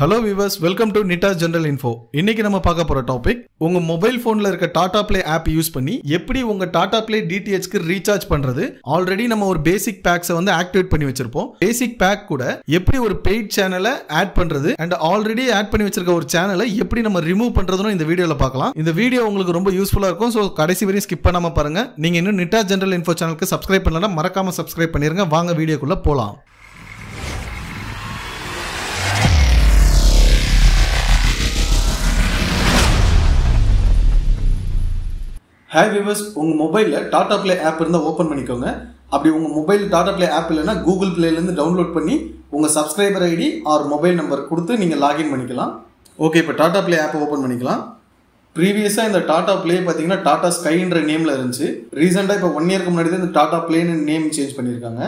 Hello viewers welcome to Nitta general info இன்னைக்கு நம்ம பார்க்க போற டாபிக் உங்க மொபைல் போன்ல இருக்க டாடா ப்ளே ஆப் யூஸ் பண்ணி எப்படி உங்க டாடா ப்ளே டிடிஹெச்க்கு ரீசார்ஜ் பண்றது? ஆல்ரெடி நம்ம ஒரு பேசிக் பேக்ஸை வந்து ஆக்டிவேட் பண்ணி வச்சிருப்போம். பேசிக் பேக் கூட எப்படி ஒரு பெய்ட் சேனலை ஆட் பண்றது அண்ட் ஆல்ரெடி ஆட் பண்ணி வச்சிருக்க ஒரு சேனலை எப்படி நம்ம ரிமூவ் பண்றதுன்னு இந்த வீடியோல பார்க்கலாம். இந்த வீடியோ உங்களுக்கு ரொம்ப யூஸ்ஃபுல்லா இருக்கும். ஸோ கடைசி வரையும் ஸ்கிப் பண்ணாம பாருங்க. நீங்க இன்னும் நிட்டா ஜெனரல் இன்ஃபோ சேனலுக்கு சப்ஸ்கிரைப் பண்ணலாம் மறக்காம சப்ஸ்கிரைப் பண்ணிருங்க. வாங்க வீடியோக்குள்ள போலாம். ஹாய் விவர்ஸ் உங்கள் மொபைலில் டாடா ப்ளே ஆப் இருந்தால் ஓப்பன் பண்ணிக்கோங்க. அப்படி உங்கள் மொபைல் டாடா ப்ளே ஆப் இல்லைன்னா கூகுள் ப்ளேலேருந்து டவுன்லோட் பண்ணி உங்கள் subscriber ID or mobile number கொடுத்து நீங்கள் லாகின் பண்ணிக்கலாம். ஓகே இப்போ டாடா ப்ளே ஆப்பை ஓப்பன் பண்ணிக்கலாம். ப்ரீவியஸாக இந்த டாடா ப்ளே பார்த்தீங்கன்னா டாடா ஸ்கைன்ற நேமில் இருந்துச்சு. ரீசெண்டாக இப்போ ஒன் இயருக்கு முன்னாடி தான் இந்த டாடா பிளேன்னு நேம் சேஞ்ச் பண்ணியிருக்காங்க.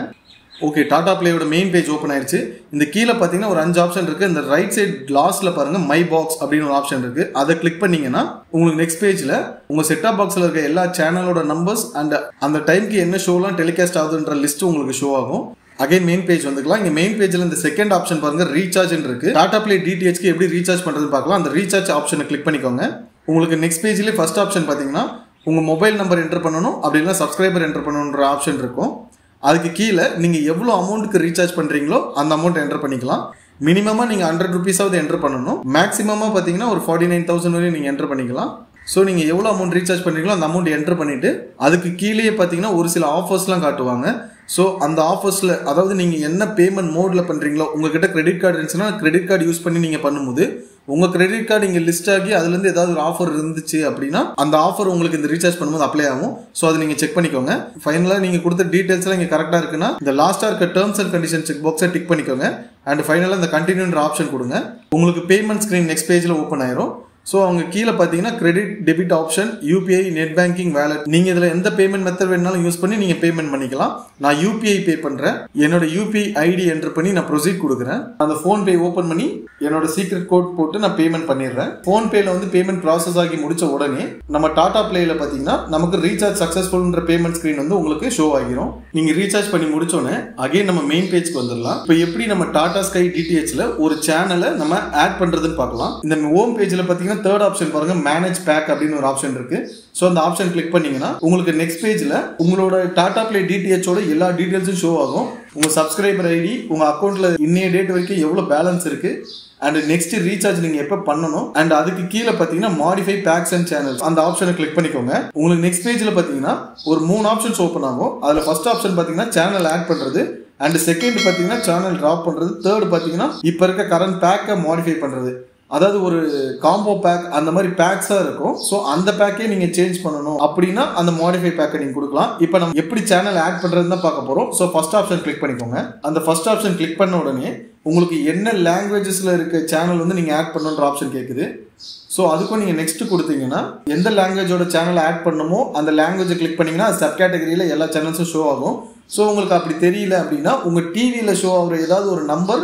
ஓகே டாடா ப்ளேயோட மெயின் பேஜ் ஓப்பன் ஆயிடுச்சு இந்த கீழே பார்த்தீங்கன்னா ஒரு அஞ்சு ஆப்ஷன் இருக்கு. இந்த ரைட் சைடு லாஸ்ட்ல பாருங்க மை பாக்ஸ் அப்படின்னு ஒரு ஆப்ஷன் இருக்கு. அதை கிளிக் பண்ணீங்கன்னா உங்களுக்கு நெக்ஸ்ட் பேஜ்ல உங்க செட்டாப் பாக்ஸ்ல இருக்க எல்லா சேனலோட நம்பர்ஸ் அண்ட் அந்த டைம்க்கு என்ன ஷோலாம் டெலிகாஸ்ட் ஆகுதுன்ற லிஸ்ட் உங்களுக்கு ஷோ ஆகும். அகைன் மெயின் பேஜ் வந்துக்கலாம். இங்க மெயின் பேஜ்ல இந்த செகண்ட் ஆப்ஷன் பாருங்க ரீசார்ஜ் இருக்கு. டாடா ப்ளே டிடிஹெச்க்கு எப்படி ரீசார்ஜ் பண்றது பார்க்கலாம். அந்த ரீசார்ஜ் ஆப்ஷனை கிளிக் பண்ணிக்கோங்க. உங்களுக்கு நெக்ஸ்ட் பேஜ்லேயே ஃபர்ஸ்ட் ஆப்ஷன் பார்த்தீங்கன்னா உங்க மொபைல் நம்பர் என்டர் பண்ணணும். அப்படி இல்லைன்னா சப்ஸ்கிரைபர் என்டர் பண்ணணுன்ற ஆப்ஷன் இருக்கும். அதுக்கு கீழே நீங்கள் எவ்வளோ அமௌண்ட்டுக்கு ரீசார்ஜ் பண்ணுறீங்களோ அந்த அமௌண்ட் என்டர் பண்ணிக்கலாம். மினிமமாக நீங்கள் ஹண்ட்ரட் ருபீஸாவது என்டர் பண்ணணும். மேக்ஸிமமாக பார்த்தீங்கன்னா ஒரு ஃபார்ட்டி நைன் தௌசண்ட் வரையும் நீங்கள் என்டர் பண்ணிக்கலாம். ஸோ நீங்கள் எவ்வளோ அமௌண்ட் ரீசார்ஜ் பண்ணுறீங்களோ அந்த அமௌண்ட் என்டர் பண்ணிவிட்டு அதுக்கு கீழேயே பார்த்தீங்கன்னா ஒரு சில ஆஃபர்ஸ்லாம் காட்டுவாங்க. ஸோ அந்த ஆஃபர்ஸில் அதாவது நீங்கள் என்ன பேமெண்ட் மோடில் பண்ணுறீங்களோ உங்ககிட்ட கிரெடிட் கார்டு இருந்துச்சுன்னா கிரெடிட் கார்டு யூஸ் பண்ணி நீங்கள் பண்ணும்போது உங்கள் கிரெடிட் கார்டு இங்கே லிஸ்ட் ஆகி அதுலேருந்து ஏதாவது ஒரு ஆஃபர் இருந்துச்சு அப்படின்னா அந்த ஆஃபர் உங்களுக்கு இந்த ரீசார்ஜ் பண்ணும்போது அப்ளை ஆகும். ஸோ அதை நீங்கள் செக் பண்ணிக்கோங்க. ஃபைனலாக நீங்கள் கொடுத்த டீட்டெயில்ஸ்லாம் இங்கே கரெக்டாக இருக்குன்னா இந்த லாஸ்ட்டாக இருக்க டேர்ம்ஸ் அண்ட் கண்டிஷன் செக் பாக்ஸை டிக் பண்ணிக்கோங்க. அண்ட் ஃபைனலாக இந்த கண்டினியூன்ற ஆப்ஷன் கொடுங்க. உங்களுக்கு பேமெண்ட் ஸ்க்ரீன் நெக்ஸ்ட் பேஜில் ஓப்பன் ஆயிரும். ஸோ அவங்க கீழே பார்த்தீங்கன்னா credit debit option UPI net banking wallet நீங்கள் இதில் எந்த பேமெண்ட் மெத்தட் வேணாலும் யூஸ் பண்ணி நீங்கள் பேமெண்ட் பண்ணிக்கலாம். நான் யூபிஐ பே பண்ணுறேன் என்னோட யூபிஐ ஐடி என்டர் பண்ணி நான் ப்ரொசீட் கொடுக்குறேன். அந்த ஃபோன்பே ஓப்பன் பண்ணி என்னோட சீக்ரெட் கோட் போட்டு நான் பேமெண்ட் பண்ணிடுறேன். ஃபோன்பேல வந்து பேமெண்ட் ப்ராசஸ் ஆகி முடிச்ச உடனே நம்ம டாடா பிளேயில் பார்த்தீங்கன்னா நமக்கு ரீசார்ஜ் சக்ஸஸ்ஃபுல்ன்ற பேமெண்ட் ஸ்க்ரீன் வந்து உங்களுக்கு ஷோ ஆகிரும். நீங்கள் ரீசார்ஜ் பண்ணி முடிச்சோன்னே அகைன் நம்ம மெயின் பேஜ்க்கு வந்துடலாம். இப்போ எப்படி நம்ம டாடா ஸ்கை டிடிஹெச்ல ஒரு சேனலை நம்ம ஆட் பண்ணுறதுன்னு பார்க்கலாம். இந்த ஹோம் பேஜில் பார்த்தீங்கன்னா பார்த்தீங்கன்னா தேர்ட் ஆப்ஷன் பாருங்க மேனேஜ் பேக் அப்படின்னு ஒரு ஆப்ஷன் இருக்கு. ஸோ அந்த ஆப்ஷன் கிளிக் பண்ணீங்கன்னா உங்களுக்கு நெக்ஸ்ட் பேஜில் உங்களோட டாடா பிளே டிடிஹெச்சோட எல்லா டீட்டெயில்ஸும் ஷோ ஆகும். உங்கள் சப்ஸ்கிரைபர் ஐடி உங்கள் அக்கௌண்ட்டில் இன்னைய டேட் வரைக்கும் எவ்வளோ பேலன்ஸ் இருக்குது அண்ட் நெக்ஸ்ட் ரீசார்ஜ் நீங்கள் எப்போ பண்ணணும் அண்ட் அதுக்கு கீழே பார்த்தீங்கன்னா மாடிஃபை பேக்ஸ் அண்ட் சேனல்ஸ் அந்த ஆப்ஷனை கிளிக் பண்ணிக்கோங்க. உங்களுக்கு நெக்ஸ்ட் பேஜில் பார்த்தீங்கன்னா ஒரு மூணு ஆப்ஷன்ஸ் ஓப்பன் ஆகும். அதில் ஃபர்ஸ்ட் ஆப்ஷன் பார்த்தீங்கன்னா சேனல் ஆட் பண்ணுறது அண்ட் செகண்ட் பார்த்தீங்கன்னா சேனல் ட்ராப் பண்ணுறது தேர்ட் பார்த்தீங்கன்னா இப்போ இருக்க கரண்ட் பேக்கை மாடிஃபை பண்ணுறது அதாவது ஒரு காம்போ பேக் அந்த மாதிரி பேக்ஸாக இருக்கும். ஸோ அந்த பேக்கே நீங்கள் சேஞ்ச் பண்ணணும். அப்படின்னா அந்த மாடிஃபை பேக்கை நீங்கள் கொடுக்கலாம். இப்போ நம்ம எப்படி சேனல் ஆட் பண்ணுறதுன்னு தான் பார்க்க போகிறோம் ஸோ ஃபஸ்ட் ஆப்ஷன் கிளிக் பண்ணிக்கோங்க. அந்த ஃபஸ்ட் ஆப்ஷன் கிளிக் பண்ண உடனே உங்களுக்கு என்ன லாங்குவேஜஸில் இருக்க சேனல் வந்து நீங்கள் ஆட் பண்ணுன்ற ஆப்ஷன் கேட்குது ஸோ அதுக்கும் நீங்கள் நெக்ஸ்ட் கொடுத்தீங்கன்னா எந்த லாங்குவேஜோட சேனல் ஆட் பண்ணுமோ அந்த லாங்குவேஜை கிளிக் பண்ணிங்கன்னா சப் கேட்டகரியில் எல்லா சேனல்ஸும் ஷோ ஆகும். ஸோ உங்களுக்கு அப்படி தெரியல அப்படின்னா உங்கள் டிவியில் ஷோ ஆகிற ஏதாவது ஒரு நம்பர்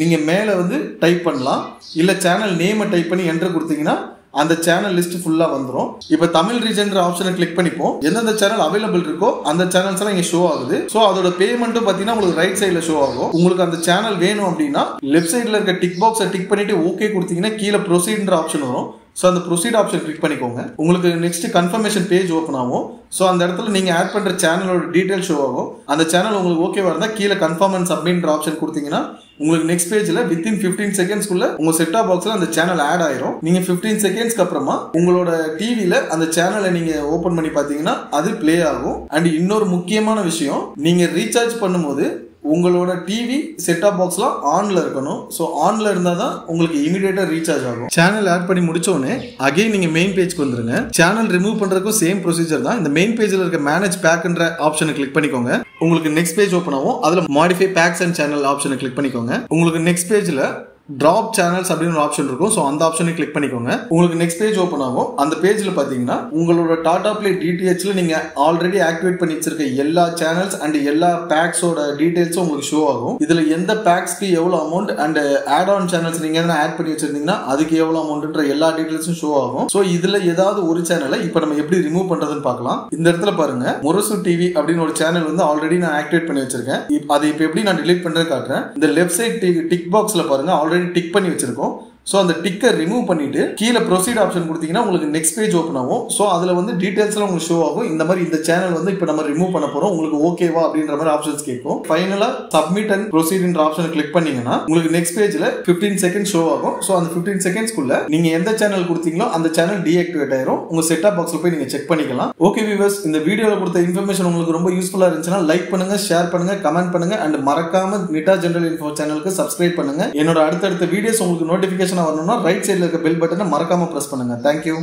நீங்கள் மேலே வந்து டைப் பண்ணலாம். இல்லை சேனல் நேமை டைப் பண்ணி என்ட்ரு கொடுத்தீங்கன்னா அந்த சேனல் லிஸ்ட் ஃபுல்லாக வந்துடும் இப்போ தமிழ் ரீஜன்ற ஆப்ஷனை கிளிக் பண்ணிப்போம். எந்தெந்த சேனல் அவைலபிள் இருக்கோ அந்த சேனல்ஸ் எல்லாம் இங்கே ஷோ ஆகுது. ஸோ அதோட பேமெண்ட்டும் பார்த்தீங்கன்னா உங்களுக்கு ரைட் சைடில் ஷோ ஆகும். உங்களுக்கு அந்த சேனல் வேணும் அப்படின்னா லெஃப்ட் சைடில் இருக்க டிக் பாக்ஸை டிக் பண்ணிட்டு ஓகே கொடுத்தீங்கன்னா கீழே ப்ரொசீட்ன்ற ஆப்ஷன் வரும். ஸோ அந்த ப்ரொசீட் ஆப்ஷன் கிளிக் பண்ணிக்கோங்க. உங்களுக்கு நெக்ஸ்ட் கன்ஃபர்மேஷன் பேஜ் ஓப்பன் ஆகும். ஸோ அந்த இடத்துல நீங்கள் ஆட் பண்ணுற சேனலோட டீட்டெயில் ஷோ ஆகும். அந்த சேனல் உங்களுக்கு ஓகேவா இருந்தால் கீழே கன்ஃபார்ம் அண்ட் சப்மின்ற ஆப்ஷன் கொடுத்தீங்கன்னா உங்களுக்கு நெக்ஸ்ட் பேஜ்ல வித்தின் ஃபிஃப்டீன் செகண்ட்ஸ்க்குள்ள உங்க ஆஃப் பாக்ஸ்ல அந்த சேனல் ஆட் ஆயிரும். நீங்க ஃபிஃப்டீன் செகண்ட்ஸ்க்கு அப்புறமா உங்களோட டிவில அந்த சேனலை நீங்க ஓபன் பண்ணி பாத்தீங்கன்னா அது பிளே ஆகும். அண்ட் இன்னொரு முக்கியமான விஷயம் நீங்க ரீசார்ஜ் பண்ணும்போது உங்களோட டிவி செட்டாப் பாக்ஸ்லாம் ஆனில் இருக்கணும். ஸோ ஆனில் இருந்தால் தான் உங்களுக்கு இமீடியட்டாக ரீசார்ஜ் ஆகும். சேனல் ஆட் பண்ணி முடிச்சோடனே அகைன் நீங்கள் மெயின் பேஜ்க்கு வந்துருங்க. சேனல் ரிமூவ் பண்ணுறதுக்கும் சேம் ப்ரொசீஜர் தான். இந்த மெயின் பேஜில் இருக்க மேனேஜ் பேக்ன்ற ஆப்ஷனை கிளிக் பண்ணிக்கோங்க. உங்களுக்கு நெக்ஸ்ட் பேஜ் ஓப்பன் ஆகும். அதில் மாடிஃபை பேக்ஸ் அண்ட் சேனல் ஆப்ஷனை கிளிக் பண்ணிக்கோங்க. உங்களுக்கு நெக்ஸ்ட் பேஜில் ட்ராப் சேனல்ஸ் அப்படின்னு ஒரு ஆப்ஷன் இருக்கும். ஸோ அந்த ஆப்ஷனை கிளிக் பண்ணிக்கோங்க. உங்களுக்கு நெக்ஸ்ட் பேஜ் ஓப்பன் ஆகும். அந்த பேஜில் பார்த்தீங்கன்னா உங்களோட டாடா பிளே டிடிஹெச்ல நீங்கள் ஆல்ரெடி ஆக்டிவேட் பண்ணி வச்சிருக்க எல்லா சேனல்ஸ் அண்ட் எல்லா பேக்ஸோட டீடைல்ஸும் உங்களுக்கு ஷோ ஆகும். இதில் எந்த பேக்ஸ்க்கு எவ்வளோ amount and add on channels நீங்கள் எதனா ஆட் பண்ணி வச்சிருந்தீங்கன்னா அதுக்கு எவ்வளோ அமௌண்ட்ன்ற எல்லா டீடைல்ஸும் ஷோ ஆகும். ஸோ இதில் ஏதாவது ஒரு சேனலை இப்போ நம்ம எப்படி ரிமூவ் பண்ணுறதுன்னு பார்க்கலாம். இந்த இடத்துல பாருங்க. முரசு டிவி அப்படின்னு ஒரு சேனல் வந்து ஆல்ரெடி நான் ஆக்டிவேட் பண்ணி வச்சிருக்கேன். அதை இப்போ எப்படி நான் டிலீட் பண்ணுறது காட்டுறேன். இந்த லெஃப்ட் சைட் டிக் பாக்ஸில் பாருங்க. ஆல்ரெடி ஆல்ரெடி டிக் பண்ணி வச்சிருக்கோம். ஸோ அந்த டிக்கை ரிமூவ் பண்ணிட்டு கீழே ப்ரொசீட் ஆப்ஷன் கொடுத்தீங்கன்னா உங்களுக்கு நெக்ஸ்ட் பேஜ் ஓப்பன் ஆகும். ஸோ அதில் வந்து டீட்டெயில்ஸ்லாம் உங்களுக்கு ஷோ ஆகும். இந்த மாதிரி இந்த சேனல் வந்து இப்போ நம்ம ரிமூவ் பண்ண போகிறோம் உங்களுக்கு ஓகேவா அப்படின்ற மாதிரி ஆப்ஷன்ஸ் கேட்கும். ஃபைனலாக சப்மிட் அண்ட் ப்ரொசீட்ன்ற ஆப்ஷனை கிளிக் பண்ணீங்கன்னா உங்களுக்கு நெக்ஸ்ட் பேஜில் ஃபிஃப்டீன் செகண்ட் ஷோ ஆகும். ஸோ அந்த ஃபிஃப்டீன் செகண்ட்ஸ்க்குள்ள நீங்கள் எந்த சேனல் கொடுத்தீங்களோ அந்த சேனல் டீஆக்டிவேட் ஆயிரும். உங்கள் செட்டாப் பாக்ஸில் போய் நீங்கள் செக் பண்ணிக்கலாம். ஓகே வியூவர்ஸ் இந்த வீடியோவில் கொடுத்த இன்ஃபர்மேஷன் உங்களுக்கு ரொம்ப யூஸ்ஃபுல்லாக இருந்துச்சுன்னா லைக் பண்ணுங்க ஷேர் பண்ணுங்க கமெண்ட் பண்ணுங்க அண்ட் மறக்காம நிட்டா ஜெனரல் இன்ஃபோ சேனலுக்கு சப்ஸ்கிரைப் பண்ணுங்க. என்னோட அடுத்தடுத்த வீடியோஸ் உங்களுக்கு நோட்டிஃபிகேஷன் வரணும்னா ரைட் சைடில் இருக்க பெல் பட்டனை மறக்காம ப்ரெஸ் பண்ணுங்க. தேங்க்யூ